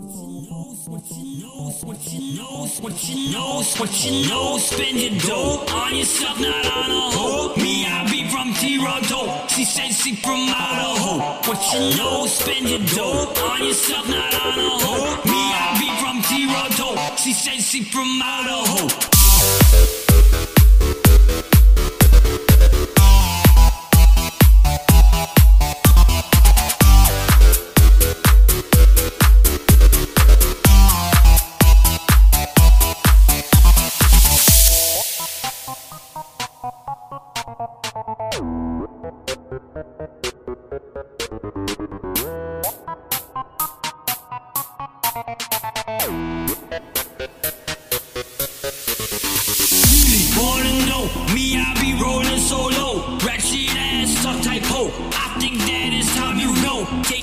What you know, what you know, what you know, spend your dough on yourself, not on a hoe. Me, I be from Toronto. She said she from Idaho. What you know, spend your dough on yourself, not on a hoe. Me, I be from Toronto. She said she from Idaho. take